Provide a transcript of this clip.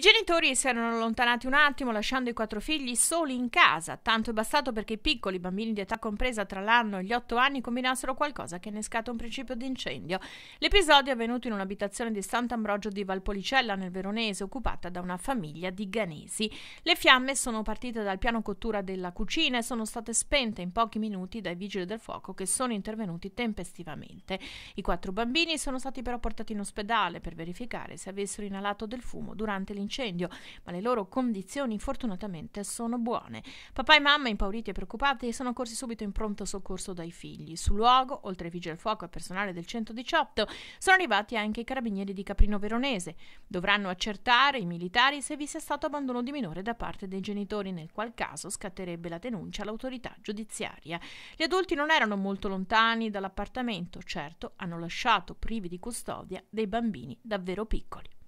I genitori si erano allontanati un attimo lasciando i quattro figli soli in casa, tanto è bastato perché i piccoli bambini di età compresa tra l'anno e gli otto anni combinassero qualcosa che innescata un principio di incendio. L'episodio è avvenuto in un'abitazione di Sant'Ambrogio di Valpolicella nel Veronese occupata da una famiglia di ganesi. Le fiamme sono partite dal piano cottura della cucina e sono state spente in pochi minuti dai vigili del fuoco che sono intervenuti tempestivamente. I quattro bambini sono stati però portati in ospedale per verificare se avessero inalato del fumo durante l'incendio, ma le loro condizioni fortunatamente sono buone. Papà e mamma, impauriti e preoccupati, sono corsi subito in pronto soccorso dai figli. Sul luogo, oltre ai vigili del fuoco e personale del 118, sono arrivati anche i carabinieri di Caprino Veronese. Dovranno accertare i militari se vi sia stato abbandono di minore da parte dei genitori, nel qual caso scatterebbe la denuncia all'autorità giudiziaria. Gli adulti non erano molto lontani dall'appartamento, certo hanno lasciato privi di custodia dei bambini davvero piccoli.